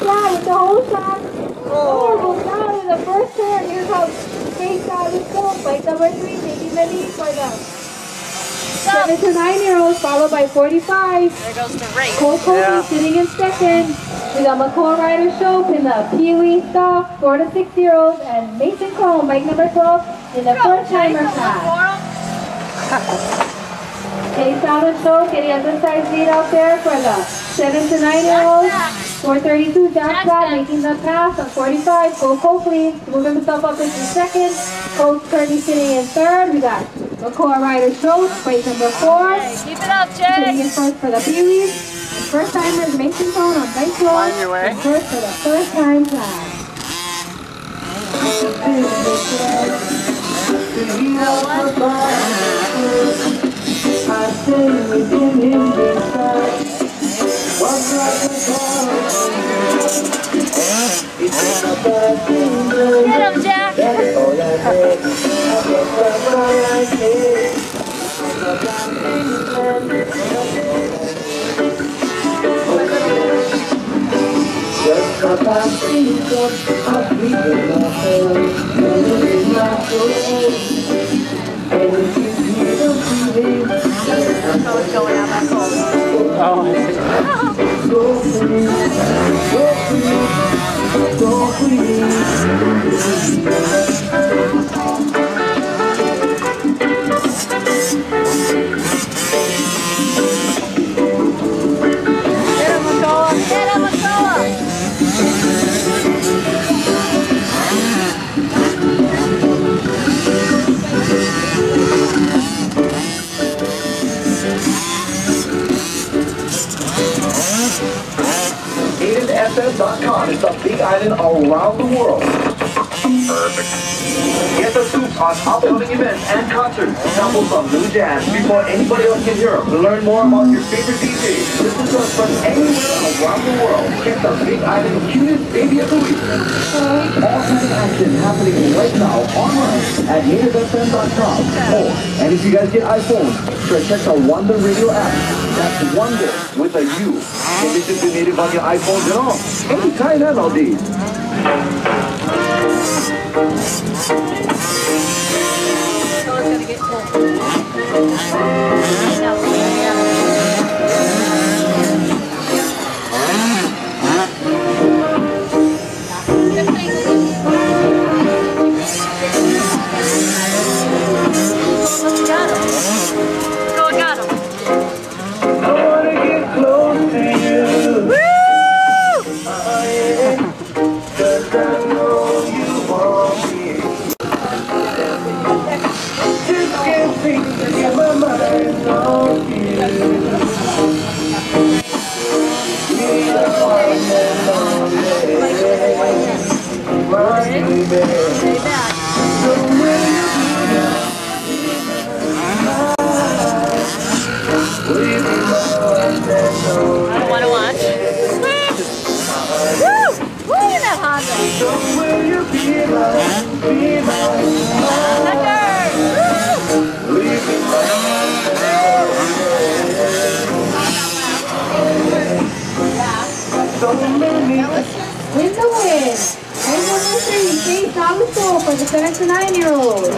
close shot. Oh, goes down in the first turn. Here comes Face out of scope. Bike number three taking the lead for them. Seven to nine year olds, followed by 45. There goes the race. Cole Kobe Yeah. sitting in second. We got McCall Ryder Show in the Pee Wee Stock, four to six year olds, and Mason Cole, bike number 12, in the first timer class. Chase out and show, getting a good sized lead out there for the seven to nine year olds. 432 Jack Black making the pass on 45. Cole Copley moving himself up into second. Coach Kirby sitting in third. We got McCall Ryder Show, bike number four. Hey, keep it up, Sitting in Jay. first for the Peewees. And first timers Mason Cone on bike 12. On your way. And first for the first time class. Get him, Jack. Oh. Get NativeFM.com is the big island around the world. Perfect. Get the scoop on upcoming events and concerts. Samples from new jazz before anybody else can hear them. Learn more about your favorite DJ. Listen to us from anywhere around the world. Get the big island cutest baby of the week. All kinds of action happening right now online at nativefm.com. Oh, and if you guys get iPhones, check the Wunder Radio app. That's Wunder with a U. And listen to Native on your iPhones and all. Anytime and all these. Macola's gonna get cold. Woo! Woo! Look at that Honda. dá um pouco, a diferença é 9 year old.